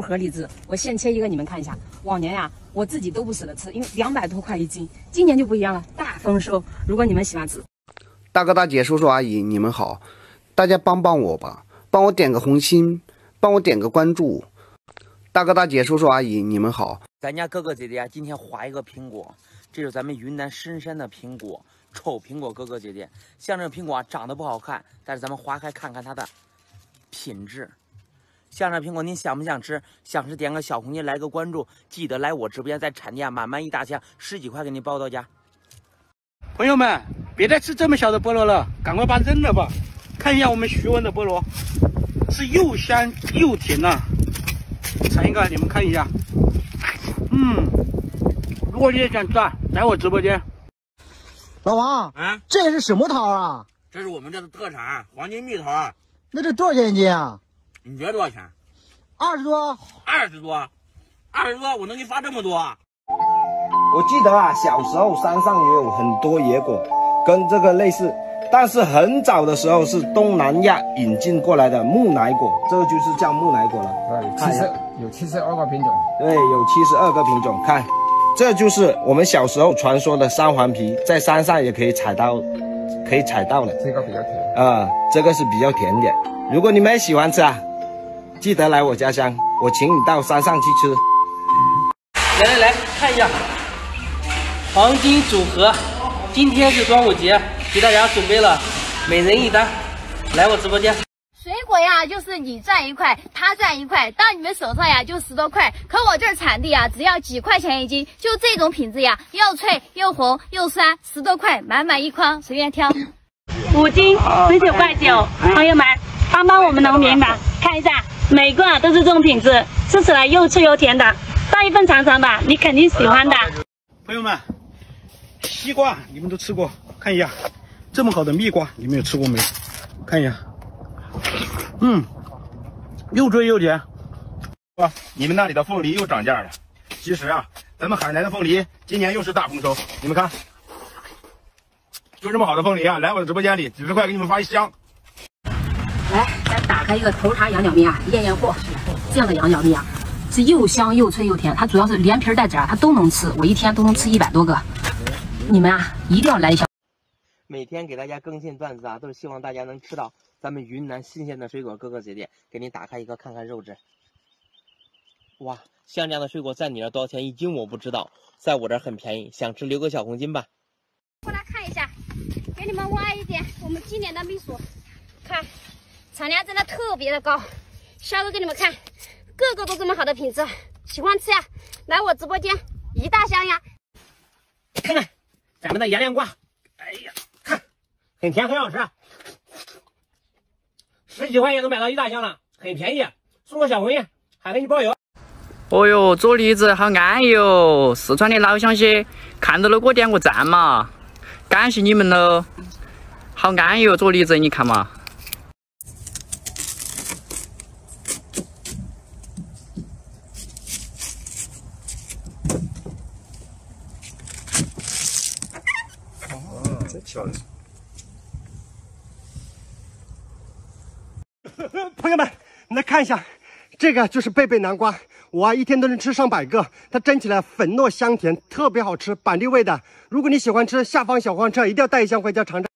盒荔枝，我现切一个，你们看一下。往年呀，我自己都不舍得吃，因为两百多块一斤。今年就不一样了，大丰收。如果你们喜欢吃，大哥大姐、叔叔阿姨，你们好，大家帮帮我吧，帮我点个红心，帮我点个关注。大哥大姐、叔叔阿姨，你们好，咱家哥哥姐姐呀，今天划一个苹果，这是咱们云南深山的苹果，丑苹果。哥哥姐姐，像这个苹果。啊，长得不好看，但是咱们划开看看它的品质。像这苹果，您想不想吃？想吃点个小红心，来个关注，记得来我直播间，在产地啊，满满一大箱，十几块给你包到家。朋友们，别再吃这么小的菠萝了，赶快把它扔了吧。看一下我们徐闻的菠萝，是又香又甜呐。尝一个，你们看一下。嗯，如果你也想吃，来我直播间。老王，啊，这是什么桃啊？这是我们这的特产黄金蜜桃。那这多少钱一斤啊？你觉得多少钱？二十多，二十多，二十多，我能给你发这么多？我记得啊，小时候山上也有很多野果，跟这个类似，但是很早的时候是东南亚引进过来的木乃果，这个就是叫木乃果了。对，七十有七十二个品种。对，有七十二个品种。看，这就是我们小时候传说的三黄皮，在山上也可以采到，可以采到的。这个比较甜啊，这个是比较甜点。如果你们喜欢吃啊。记得来我家乡，我请你到山上去吃。来来来看一下，黄金组合，今天是端午节，给大家准备了每人一单，来我直播间。水果呀，就是你赚一块，他赚一块，到你们手上呀就十多块，可我这儿产地啊只要几块钱一斤，就这种品质呀，又脆又红又酸，十多块满满一筐，随便挑。五斤十九块九，朋友们帮帮我们农民吧，看一下。每个啊都是这种品质，吃起来又脆又甜的，带一份尝尝吧，你肯定喜欢的。朋友们，西瓜你们都吃过，看一下，这么好的蜜瓜你们有吃过没？看一下，嗯，又脆又甜。哇，你们那里的凤梨又涨价了。其实啊，咱们海南的凤梨今年又是大丰收。你们看，就这么好的凤梨啊，来我的直播间里，几十块给你们发一箱。开一个头茬羊角蜜啊，验验货。这样的羊角蜜啊，是又香又脆又甜，它主要是连皮带籽啊，它都能吃。我一天都能吃一百多个。你们啊，一定要来一箱。每天给大家更新段子啊，都是希望大家能吃到咱们云南新鲜的水果。哥哥姐姐，给你打开一个看看肉质。哇，像这样的水果在你那多少钱一斤？我不知道，在我这 很便宜。想吃留个小红心吧。过来看一下，给你们挖一点我们今年的蜜薯，看。产量真的特别的高，下个给你们看，个个都这么好的品质，喜欢吃呀，来我直播间一大箱呀。看看咱们的颜凉瓜，哎呀，看很甜很好吃，十几块钱都买到一大箱了，很便宜，送个小红心还给你包邮。哦哟，做栗子好安逸哦，四川的老乡些看到了给我点个赞嘛，感谢你们喽，好安逸哦，做栗子你看嘛。朋友们，你来看一下，这个就是贝贝南瓜，我啊一天都能吃上百个，它蒸起来粉糯香甜，特别好吃，板栗味的。如果你喜欢吃，下方小黄车一定要带一箱回家尝尝。